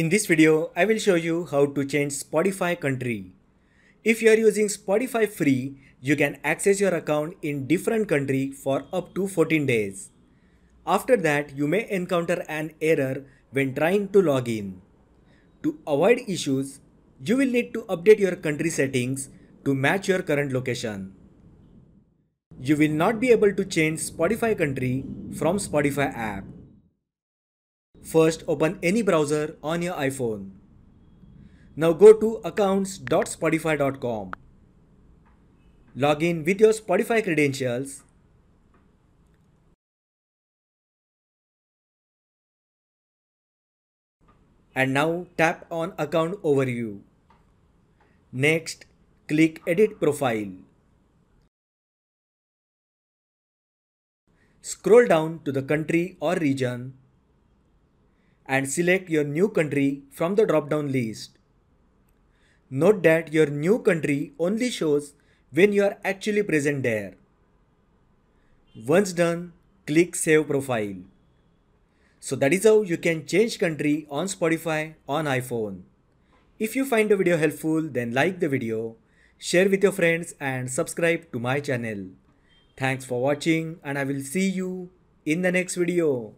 In this video, I will show you how to change Spotify country. If you are using Spotify free, you can access your account in different country for up to 14 days. After that, you may encounter an error when trying to log in. To avoid issues, you will need to update your country settings to match your current location. You will not be able to change Spotify country from Spotify app. First open any browser on your iPhone. Now go to accounts.spotify.com. Log in with your Spotify credentials. And now tap on account overview. Next, click edit profile. Scroll down to the country or region and select your new country from the drop down list. Note that your new country only shows when you are actually present there. Once done, click Save Profile. So that is how you can change country on Spotify on iPhone. If you find the video helpful then like the video, share with your friends and subscribe to my channel. Thanks for watching and I will see you in the next video.